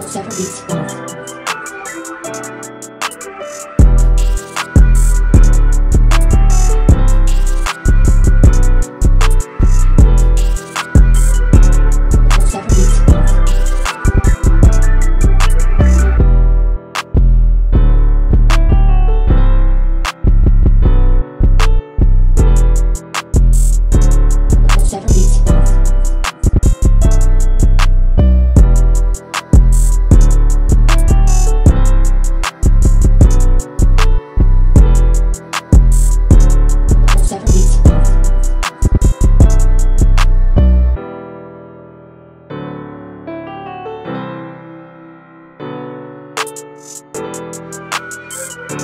Sever these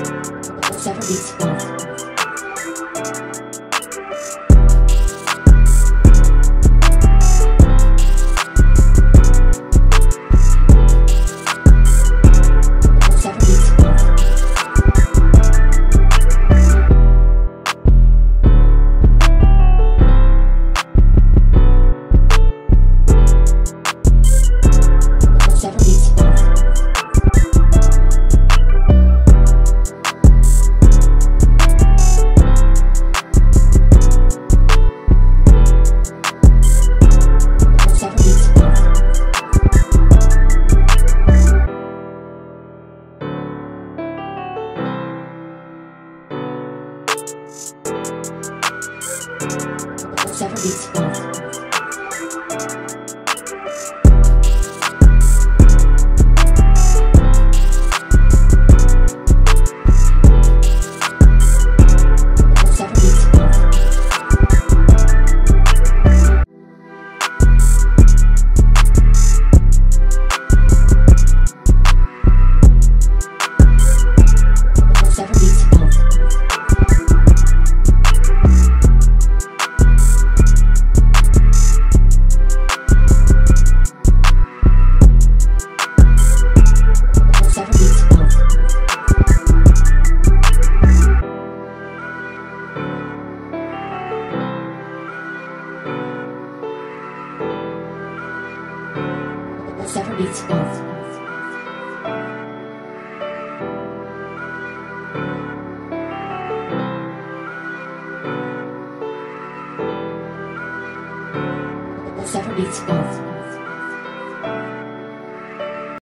Several beats off. Several beats off. descanso. Descanso.